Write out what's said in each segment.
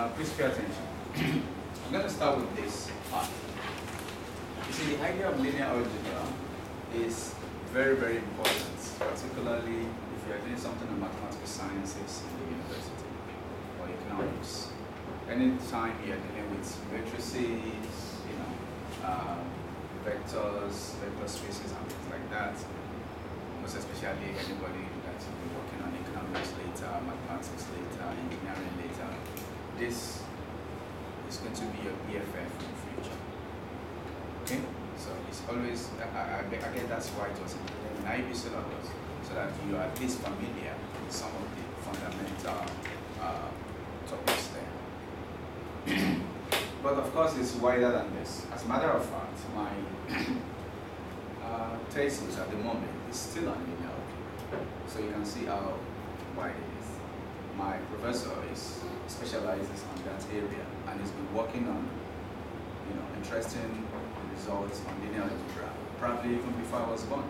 uh, please pay attention. I'm going to start with this part. You see, the idea of linear algebra is very, very important, particularly if you are doing something in mathematical sciences in the university or economics. Anytime you are dealing with matrices, you know, uh, vectors, vector spaces, and things like that, most especially anybody that's been working on economics later, mathematics later, engineering later, this is going to be your BFF in the future. Okay? So it's always, I, I, I guess that's why it was in IB syllabus, so that you are at least familiar with some of the fundamental uh, topics there. but of course, it's wider than this. As a matter of fact, my uh, thesis at the moment is still on linear. So you can see how wide. My professor is specializes on that area and he's been working on you know interesting results on linear algebra probably even before I was born.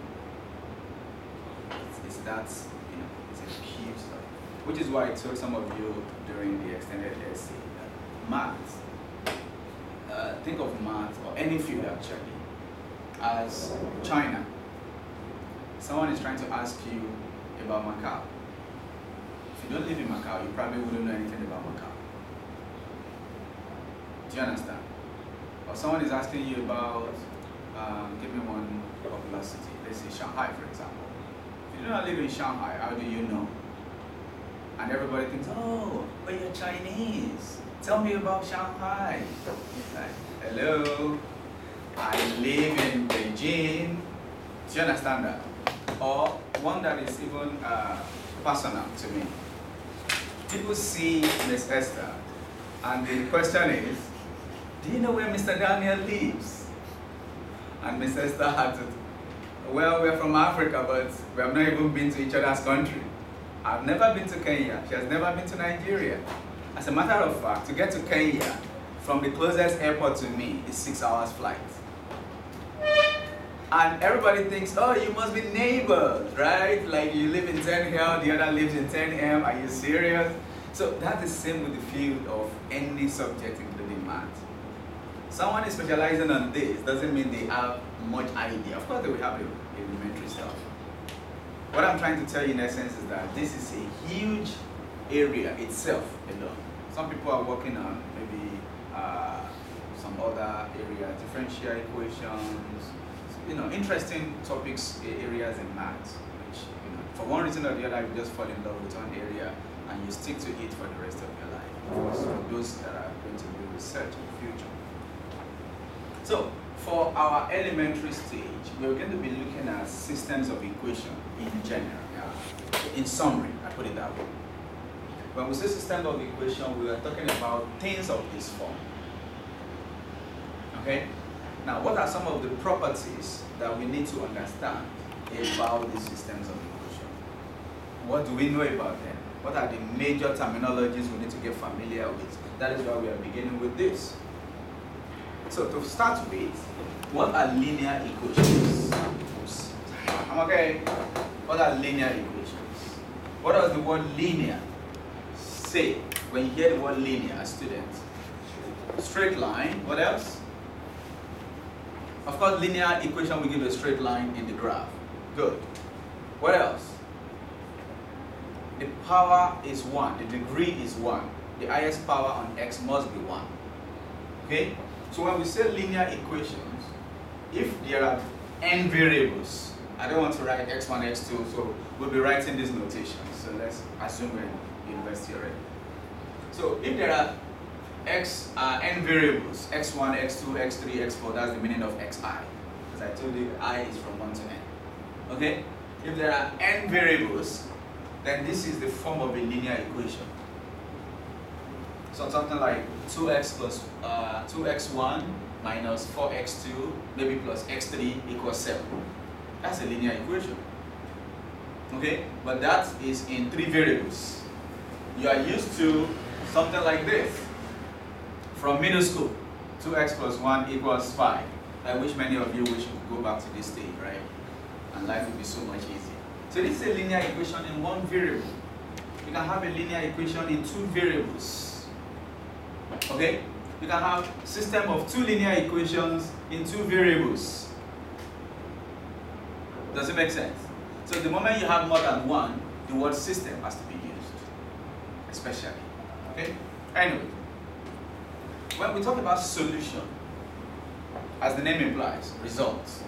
It's, it's that you know it's a huge stuff. Which is why I told some of you during the extended essay that math, uh, think of math or any field actually as China. Someone is trying to ask you about Macau. You don't live in Macau, you probably wouldn't know anything about Macau. Do you understand? Or someone is asking you about, um, give me one popular city, let's say Shanghai, for example. If you do not live in Shanghai, how do you know? And everybody thinks, oh, but you're Chinese. Tell me about Shanghai. Like, hello, I live in Beijing. Do you understand that? Or one that is even uh, personal to me. People see Miss Esther, and the question is, do you know where Mr. Daniel lives? And Miss Esther had to, well, we're from Africa, but we have not even been to each other's country. I've never been to Kenya. She has never been to Nigeria. As a matter of fact, to get to Kenya from the closest airport to me is six hours flight. And everybody thinks, oh, you must be neighbors, right? Like you live in 10 here, the other lives in 10 M. Are you serious? So that's the same with the field of any subject, including math. Someone is specializing on this doesn't mean they have much idea. Of course, they will have elementary stuff. What I'm trying to tell you in essence is that this is a huge area itself alone. Some people are working on maybe uh, some other area, differential equations, you know, interesting topics, areas in maths, which, you know, for one reason or the other, you just fall in love with one area and you stick to it for the rest of your life. Course, for those that are going to do research in the future. So, for our elementary stage, we're going to be looking at systems of equation in general. Yeah. In summary, I put it that way. When we say system of equation, we are talking about things of this form. Okay? Now, what are some of the properties that we need to understand about these systems of equation? What do we know about them? What are the major terminologies we need to get familiar with? That is why we are beginning with this. So to start with, what are linear equations? Oops. I'm okay. What are linear equations? What does the word linear say when you hear the word linear as students? Straight line. What else? Of course, linear equation will give a straight line in the graph. Good. What else? The power is 1. The degree is 1. The highest power on x must be 1. Okay? So when we say linear equations, if there are n variables, I don't want to write x1, x2, so we'll be writing this notation. So let's assume we're in university already. So if there are x uh, n variables, x1, x2, x3, x4, that's the meaning of xi. As I told you, i is from 1 to n. Okay? If there are n variables, then this is the form of a linear equation. So something like 2x plus uh, 2x1 minus 4x2 maybe plus x3 equals 7. That's a linear equation. Okay? But that is in three variables. You are used to something like this. From middle school, 2x plus 1 equals 5. I wish many of you wish you could go back to this stage, right? And life would be so much easier. So this is a linear equation in one variable. You can have a linear equation in two variables. Okay? You can have system of two linear equations in two variables. Does it make sense? So the moment you have more than one, the word system has to be used, especially. Okay? Anyway, when we talk about solution, as the name implies, results.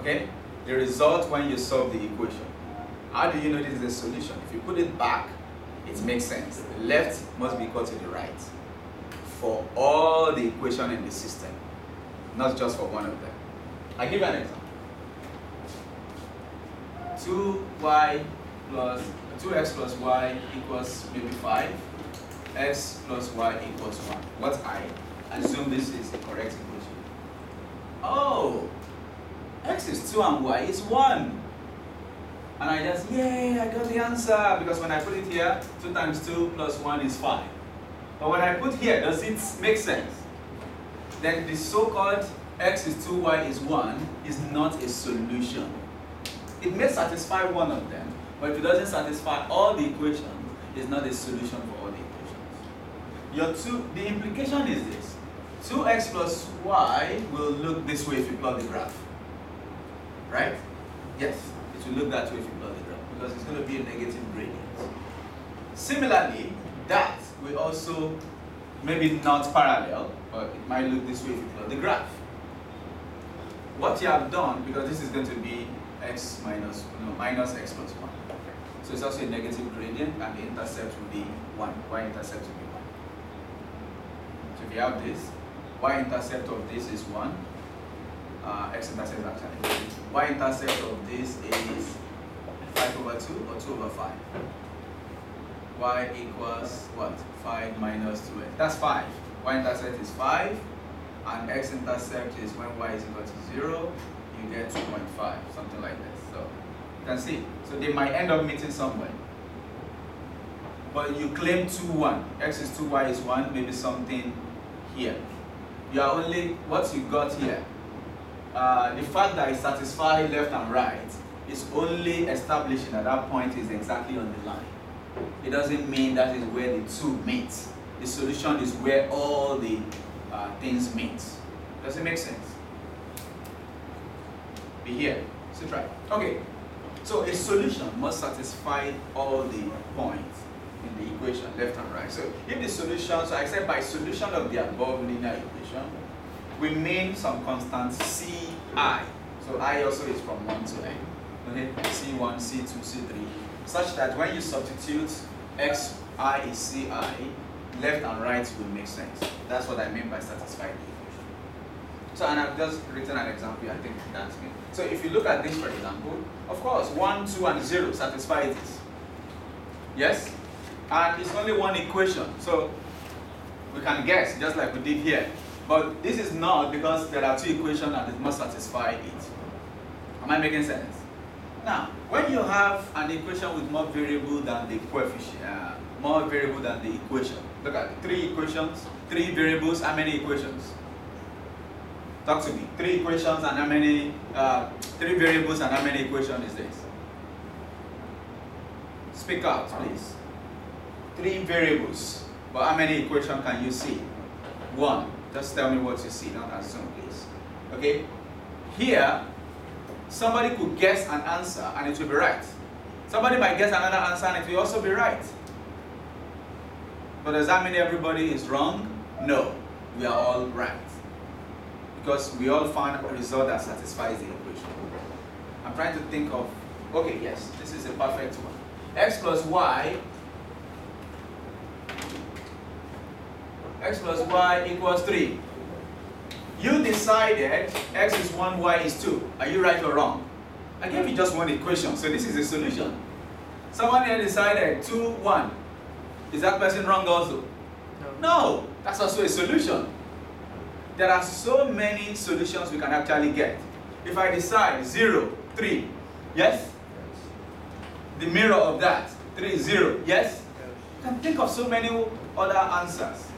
Okay? The result when you solve the equation. How do you know this is a solution? If you put it back, it makes sense. The left must be equal to the right for all the equation in the system, not just for one of them. i give you an example. 2y plus 2x plus y equals maybe 5 x plus y equals 1 what i assume this is the correct equation. Oh x is 2 and y is 1 and I just yay I got the answer. Because when I put it here 2 times 2 plus 1 is 5 but when I put here does it make sense? Then the so-called x is 2 y is 1 is not a solution. It may satisfy one of them, but if it doesn't satisfy all the equations, it's not a solution for. Your two, the implication is this. 2x plus y will look this way if you plot the graph. Right? Yes, it will look that way if you plot the graph because it's going to be a negative gradient. Similarly, that will also maybe not parallel, but it might look this way if you plot the graph. What you have done, because this is going to be x minus, no, minus x plus 1. So it's also a negative gradient and the intercept will be 1. y-intercept will be 1. So if you have this, y-intercept of this is 1. Uh, x-intercept actually. y-intercept of this is 5 over 2 or 2 over 5. y equals what? 5 minus 2x. That's 5. y-intercept is 5 and x-intercept is when y is equal to 0 you get 2.5, something like this. So you can see. So they might end up meeting somewhere. But you claim 2, 1. X is 2, Y is 1, maybe something here. You are only, what you got here, uh, the fact that it satisfies left and right is only establishing that that point is exactly on the line. It doesn't mean that is where the two meet. The solution is where all the uh, things meet. Does it make sense? be here. So try. Okay. So a solution must satisfy all the points in the equation, left and right. So if the solution, so I said by solution of the above linear equation, we mean some constant ci. So i also is from 1 to n. Okay, c1, c2, c3, such that when you substitute xi is ci, left and right will make sense. That's what I mean by satisfying the equation. So, and I've just written an example, I think that's me. So if you look at this, for example, of course, 1, 2, and 0 satisfy this. Yes? And it's only one equation. So we can guess, just like we did here. But this is not because there are two equations and it must satisfy it. Am I making sense? Now, when you have an equation with more variable than the coefficient, uh, more variable than the equation, look at three equations, three variables, how many equations? Talk to me. Three equations and how many, uh, three variables and how many equations is this? Speak out, please. Three variables. But how many equations can you see? One. Just tell me what you see, not assume, please. Okay? Here, somebody could guess an answer and it will be right. Somebody might guess another answer and it will also be right. But does that mean everybody is wrong? No. We are all right because we all find a result that satisfies the equation. I'm trying to think of, okay, yes, this is a perfect one. x plus y, x plus y equals 3. You decided x is 1, y is 2. Are you right or wrong? I gave you just one equation, so this is a solution. Someone here decided 2, 1. Is that person wrong also? No. No, that's also a solution. There are so many solutions we can actually get. If I decide 0, 3, yes? The mirror of that, 3, 0, yes? You can think of so many other answers.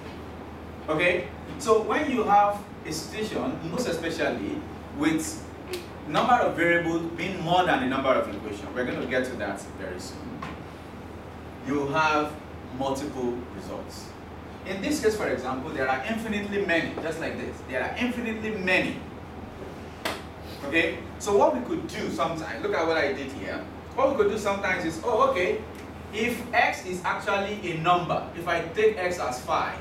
Okay? So when you have a situation, most especially with number of variables being more than the number of equations, we're going to get to that very soon. You have multiple results. in this case, for example, there are infinitely many, just like this. There are infinitely many. Okay? So what we could do sometimes, look at what I did here. What we could do sometimes is, oh, okay, if x is actually a number, if I take x as 5,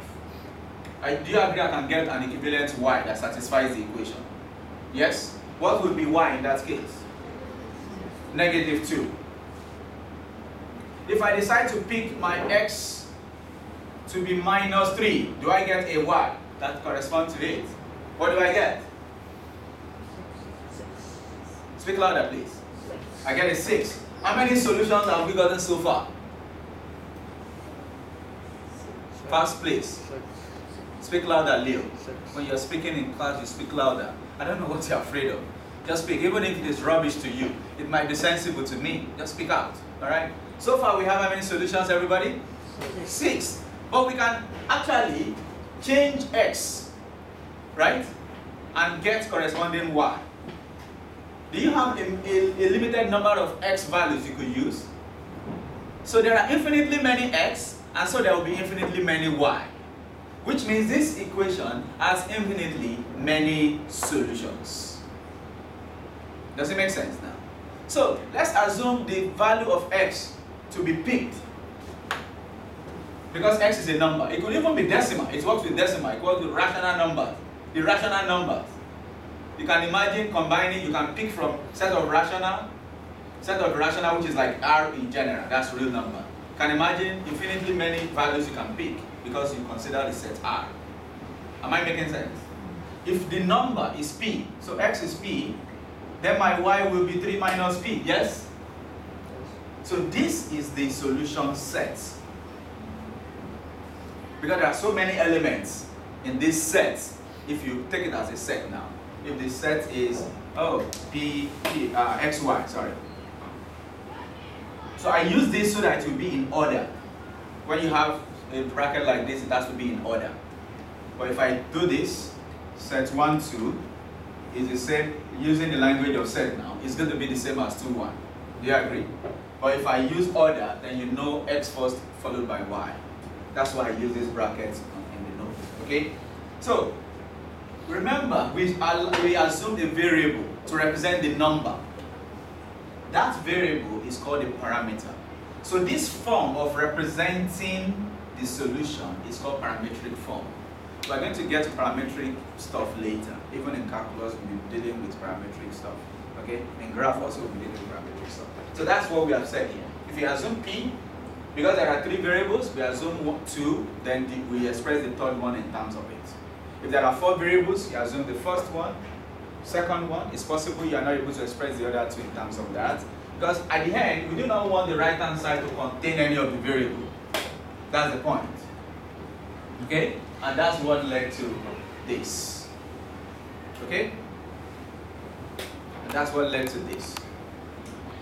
I, do you agree I can get an equivalent y that satisfies the equation? Yes? What would be y in that case? Negative 2. If I decide to pick my x to be minus 3, do I get a y that corresponds to it? What do I get? Speak louder, please. I get a 6. How many solutions have we gotten so far? First place. Speak louder, Leo. When you're speaking in class, you speak louder. I don't know what you're afraid of. Just speak. Even if it is rubbish to you, it might be sensible to me. Just speak out. Alright? So far, we have how many solutions, everybody? Six. But we can actually change x, right? And get corresponding y. Do you have a, a, a limited number of x values you could use? So there are infinitely many x, and so there will be infinitely many y. Which means this equation has infinitely many solutions. Does it make sense now? So let's assume the value of x to be picked. Because x is a number. It could even be decimal. It works with decimal. It works with rational numbers. Irrational numbers. You can imagine combining, you can pick from set of rational, set of rational which is like R in general. That's real number. You can imagine infinitely many values you can pick because you consider the set R. Am I making sense? If the number is P, so X is P, then my Y will be 3 minus P, yes? So this is the solution set. Because there are so many elements in this set, if you take it as a set now, if the set is, oh, P, P uh, X, Y, sorry. So I use this so that it will be in order. When you have a bracket like this, it has to be in order. But if I do this, set 1, 2, is the same, using the language of set now, it's going to be the same as 2, 1. Do you agree? But if I use order, then you know x first followed by y. That's why I use this brackets in the note. Okay? So, remember, we, we assume a variable to represent the number. That variable is called a parameter. So this form of representing the solution is called parametric form. We're going to get parametric stuff later. Even in calculus, we'll be dealing with parametric stuff. Okay? In graph also, we'll be dealing with parametric stuff. So that's what we have said here. If you assume P, because there are three variables, we assume one, two, then the, we express the third one in terms of it. If there are four variables, you assume the first one, second one. It's possible you are not able to express the other two in terms of that. Because at the end, we do not want the right-hand side to contain any of the variables. That's the point. Okay? And that's what led to this. Okay? And that's what led to this.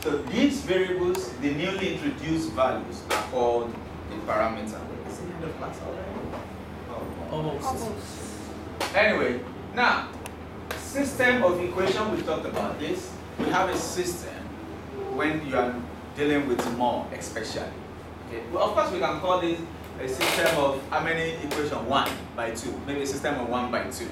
So these variables, the newly introduced values, are called the parameter. Is the end of class already? Oh, almost. Anyway, now, system of equation, we talked about this. We have a system when you are dealing with more, especially. Okay. Well, of course, we can call this a system of how many equation? One by two. Maybe a system of one by two.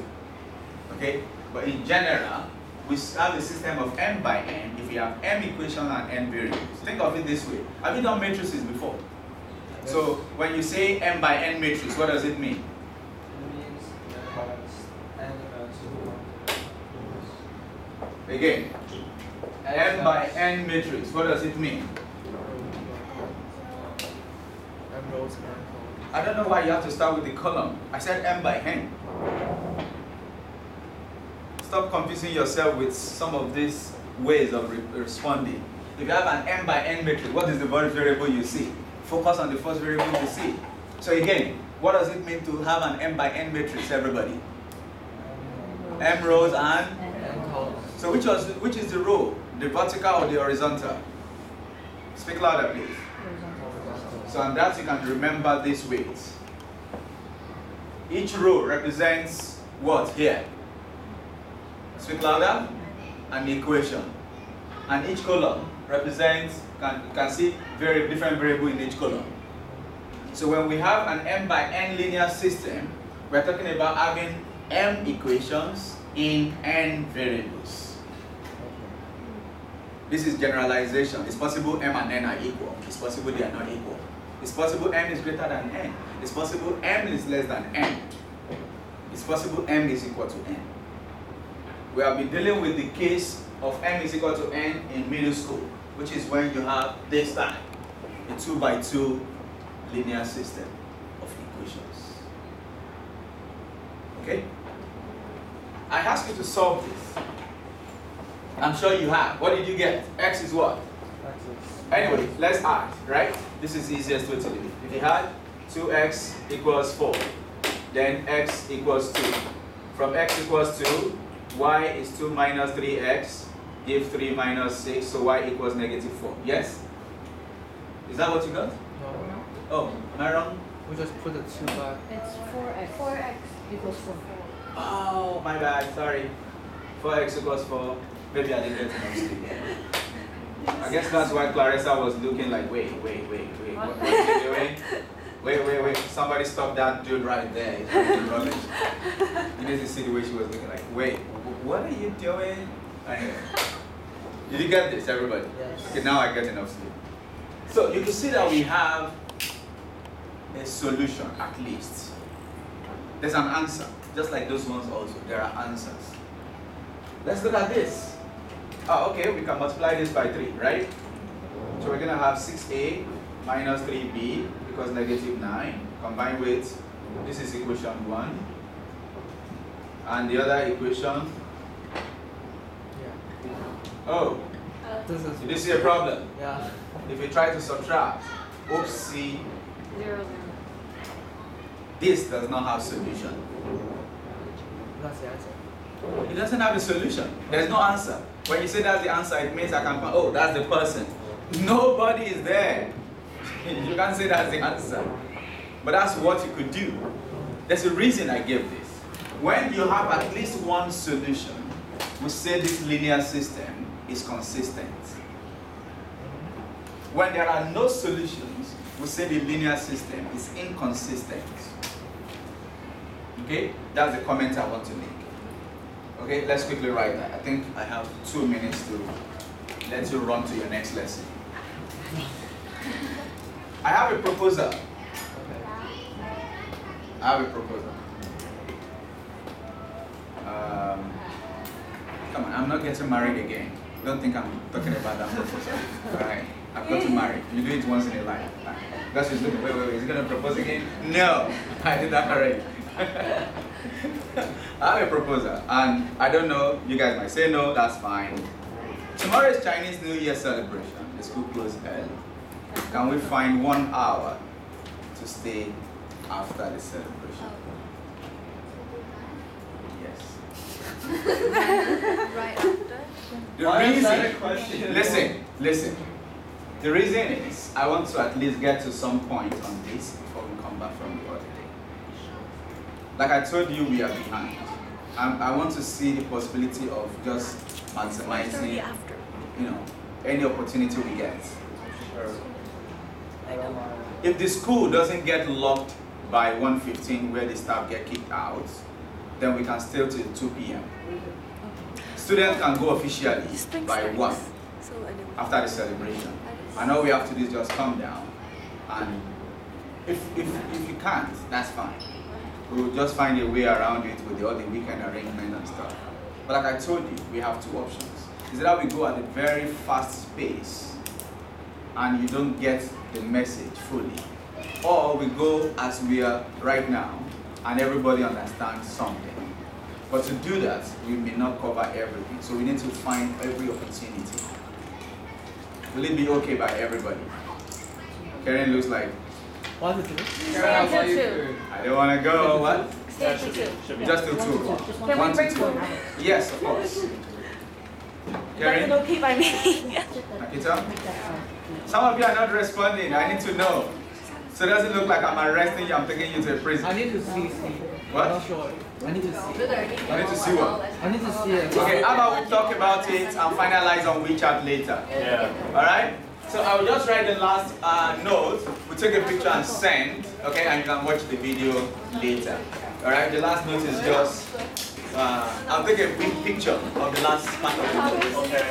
Okay? But in general, we have a system of m by n if we have m equation and n variables. Think of it this way. Have you done matrices before? Yes. So when you say m by n matrix, what does it mean? It means parts and rows. Again, m by n matrix, what does it mean? I don't know why you have to start with the column. I said m by n. Stop confusing yourself with some of these ways of re responding. If you have an m by n matrix, what is the first variable you see? Focus on the first variable you see. So again, what does it mean to have an m by n matrix, everybody? m rows and n columns. So which was which is the row? The vertical or the horizontal? Speak louder, please. So on that you can remember these weights. Each row represents what here? Speak louder. An equation. And each column represents, can, you can see very different variable in each column. So when we have an m by n linear system, we're talking about having m equations in n variables. This is generalization. It's possible m and n are equal. It's possible they are not equal. It's possible m is greater than n. It's possible m is less than n. It's possible m is equal to n. We have been dealing with the case of m is equal to n in middle school, which is when you have this time, a 2 by 2 linear system of equations. Okay? I ask you to solve this. I'm sure you have. What did you get? X is what? Anyway, let's add, right? This is easiest way to do it. If you had 2x equals 4, then x equals 2. From x equals 2, y is 2 minus 3x, give 3 minus 6, so y equals negative 4. Yes? Is that what you got? No. Oh, am I wrong? We just put the two back. It's 4x. 4x equals 4. Oh, my bad, sorry. 4x equals 4. Maybe I didn't get enough sleep. I guess that's why Clarissa was looking like, wait, wait, wait, wait, what, what are you doing? Wait, wait, wait, somebody stop that dude right there. He's doing rubbish. You need to see the way she was looking like, wait, what are you doing? Anyway. Did you get this, everybody? Yes. Okay, now I get enough sleep. So you can see that we have a solution at least. There's an answer, just like those ones also. There are answers. Let's look at this. Oh, okay, we can multiply this by 3, right? So we're gonna have 6a minus 3b because negative 9 combined with this is equation 1 and the other equation oh uh, This is. you see a problem Yeah. if we try to subtract oopsie 0, 0. this does not have solution That's the answer. It doesn't have a solution. There's no answer. When you say that's the answer it means i can find oh that's the person. Nobody is there. You can't say that's the answer. But that's what you could do. There's a reason i gave this. When you have at least one solution we say this linear system is consistent. When there are no solutions we say the linear system is inconsistent. Okay? That's the comment i want to make Okay, let's quickly write that. I think I have two minutes to let you run to your next lesson. I have a proposal. I have a proposal. Um, come on, I'm not getting married again. Don't think I'm talking about that proposal. Alright, I've got to marry. You do it once in a life. That's just looking, wait, wait, wait, is he gonna propose again? No, I did that already. I have a proposal, and I don't know, you guys might say no, that's fine. Tomorrow is Chinese New Year celebration. The school closes early. Can we find one hour to stay after the celebration? Yes. Right after? The Why that a reason, question? listen, listen. The reason is I want to at least get to some point on this before we come back from the holiday. Like I told you, we are behind. And I want to see the possibility of just maximizing, after. you know, any opportunity we get. Sure. I don't mind. If the school doesn't get locked by 1.15 where the staff get kicked out, then we can still till 2 p.m. Students can go officially by 1 So anyway. after the celebration. And all we have to do is just calm down. And if, if, if you can't, that's fine. We'll just find a way around it with the, all the weekend arrangement and stuff. But like I told you, we have two options. Is that we go at a very fast pace and you don't get the message fully. Or we go as we are right now and everybody understands something. But to do that, we may not cover everything. So we need to find every opportunity. Will it be okay by everybody? Karen looks like, One to two. Stay until two. I don't want to go. What? Stay until 2. Just till 2 o'clock. Can One we to bring two. food? Yes, of course. That's Karen? okay by me. Nakita? Some of you are not responding. I need to know. So it doesn't look like I'm arresting you, I'm taking you to a I prison. I need to see. see. What? I'm not sure. I need to see. I need to see what? I need to see it. Okay, how about we talk about it and finalize on WeChat later? Yeah. Alright? So I will just write the last uh, note with take a picture and send, okay, and you can watch the video later. Alright, the last note is just, uh, I'll take a quick picture of the last part of the note. Okay.